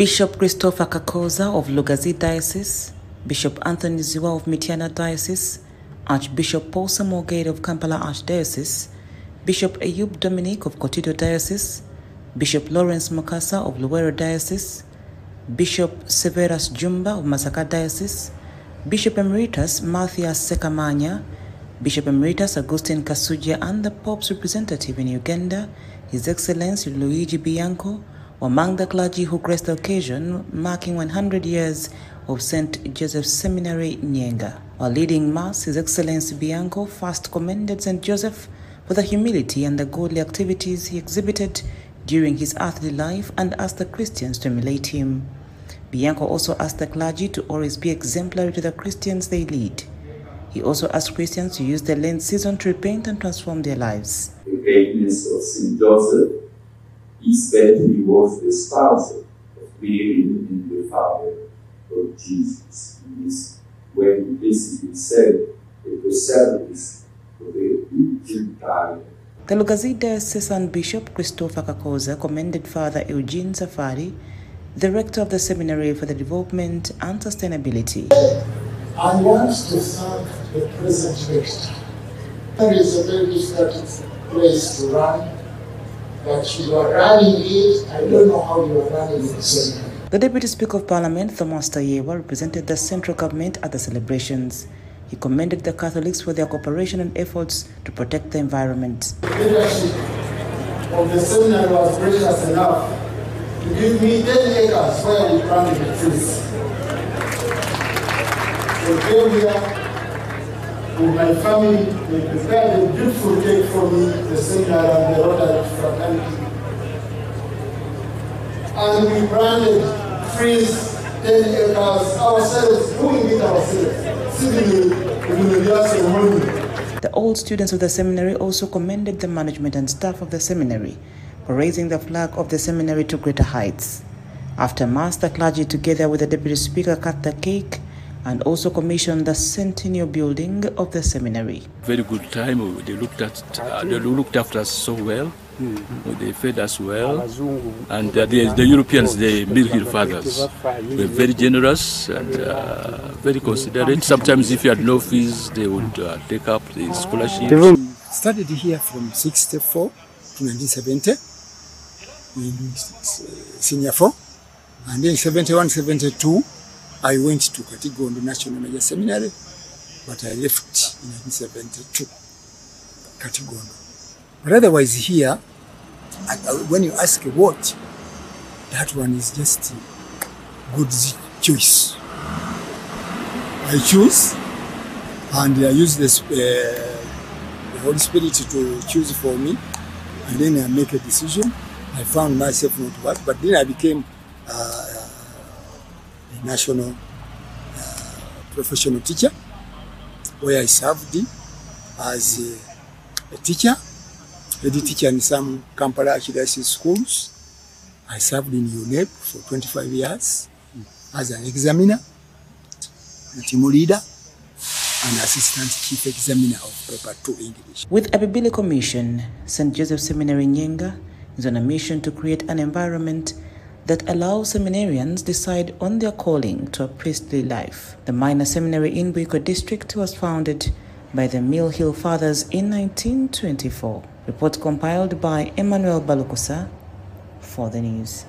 Bishop Christopher Kakooza of Lugazi Diocese, Bishop Anthony Zziwa of Mityana Diocese, Archbishop Paul Ssemogerere of Kampala Archdiocese, Bishop Ayub Dominic of Kotido Diocese, Bishop Lawrence Mukasa of Luwero Diocese, Bishop Severus Jjumba of Masaka Diocese, Bishop Emeritus Matthias Ssekamanya, Bishop Emeritus Augustine Kasujja, and the Pope's representative in Uganda, His Excellency Luigi Bianco, among the clergy who graced the occasion marking 100 years of St. Joseph's Seminary, Nyenga. While leading Mass, His Excellency Bianco first commended St. Joseph for the humility and the godly activities he exhibited during his earthly life and asked the Christians to emulate him. Bianco also asked the clergy to always be exemplary to the Christians they lead. He also asked Christians to use the Lent season to repent and transform their lives. The greatness of St. Joseph is that he was the spouse of Mary and the father of Jesus. And this, when this is said, it was service of the Gentile. The Lugazi Diocesan Bishop Christopher Kakooza commended Father Eugene Safari, the rector of the Seminary for the Development and Sustainability. I want to thank the present rector. It is a very difficult place to run, but you are running it. I don't know how you are running the seminary. The Deputy Speaker of Parliament, Thomas Tayebwa, represented the central government at the celebrations. He commended the Catholics for their cooperation and efforts to protect the environment. The leadership of the seminary was gracious enough to give me 10 acres where we planted the trees. So came here with my family, they prepared a beautiful cake for me, the seminary and the Rotary fraternity. And we planted trees, 10 acres ourselves, doing it ourselves, civilly, in the ceremony. The old students of the seminary also commended the management and staff of the seminary for raising the flag of the seminary to greater heights. After Mass, the clergy, together with the Deputy Speaker, cut the cake and also commissioned the centennial building of the seminary. very good time. They looked at uh, they looked after us so well. They fed us well, and uh, the, the Europeans, the Mill Hill fathers, were very generous and uh, very considerate. Sometimes, if you had no fees, they would uh, take up the scholarships. started here from 64 to 1970 in senior 4 and then 71 72 I went to Katigondo National Major Seminary but I left in 1972 Katigondo but otherwise here I, I, when you ask what that one is just good choice I choose and I use this uh, the Holy Spirit to choose for me, and then I make a decision. I found myself not what, but then I became uh, national uh, professional teacher, where I served as a, a teacher, head teacher in some Kampala Archdiocese schools. I served in UNEP for 25 years as an examiner, a team leader, and assistant chief examiner of paper 2 English. With a biblical mission, St. Joseph Seminary Nyenga is on a mission to create an environment that allows seminarians decide on their calling to a priestly life. The minor seminary in Buikwe district was founded by the Mill Hill Fathers in 1924. Report compiled by Emmanuel Balukusa for the news.